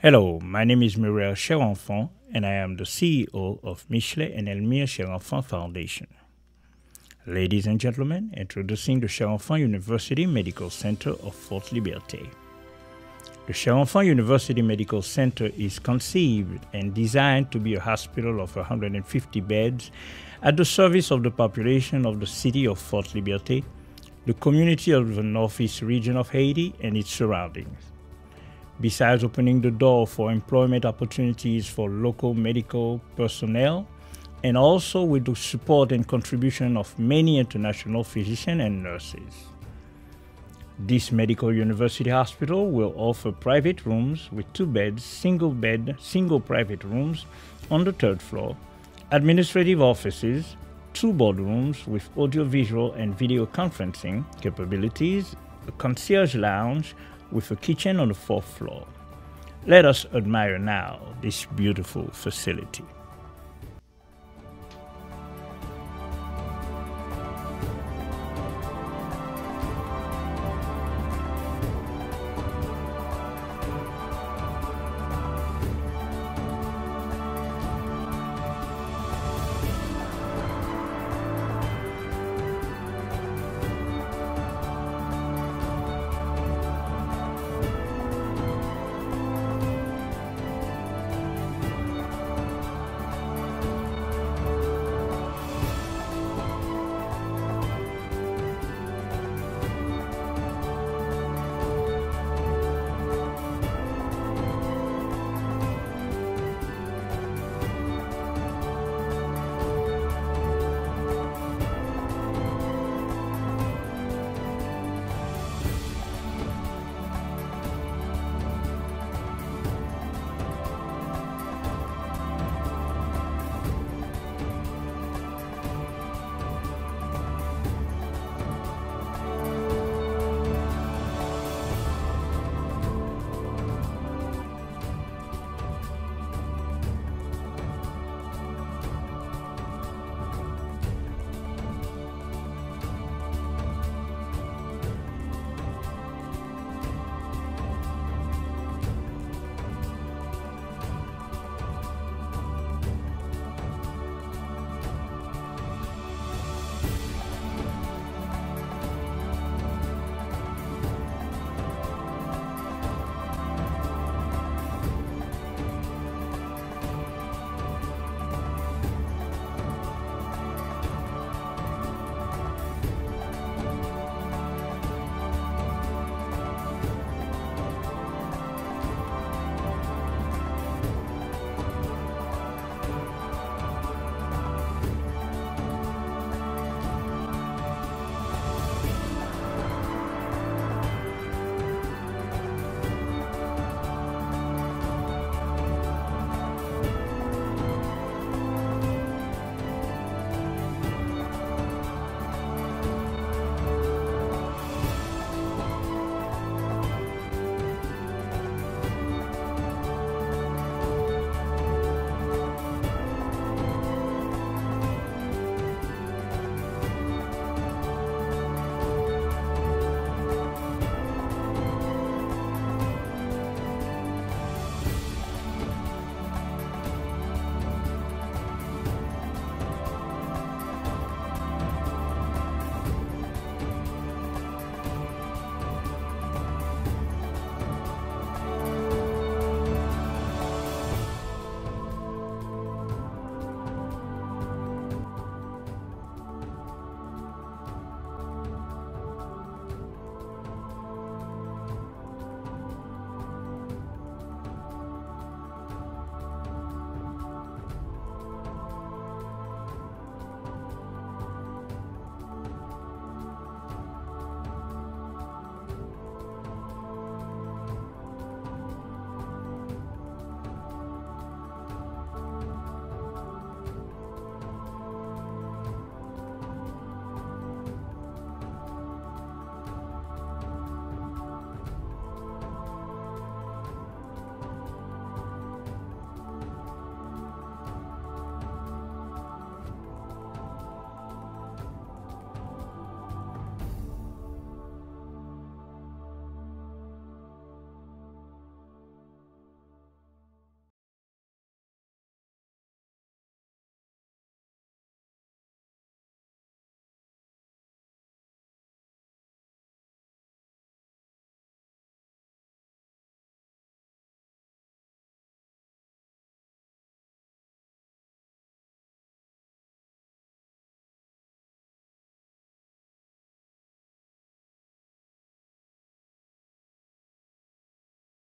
Hello, my name is Muriel Cherenfant, and I am the CEO of Michelet and Elmire Cherenfant Foundation. Ladies and gentlemen, introducing the Cherenfant University Medical Center of Fort Liberté. The Cherenfant University Medical Center is conceived and designed to be a hospital of 150 beds at the service of the population of the city of Fort Liberté, the community of the Northeast region of Haiti, and its surroundings besides opening the door for employment opportunities for local medical personnel, and also with the support and contribution of many international physicians and nurses. This medical university hospital will offer private rooms with two beds, single bed, single private rooms on the third floor, administrative offices, two boardrooms with audiovisual and video conferencing capabilities, a concierge lounge, with a kitchen on the fourth floor. Let us admire now this beautiful facility.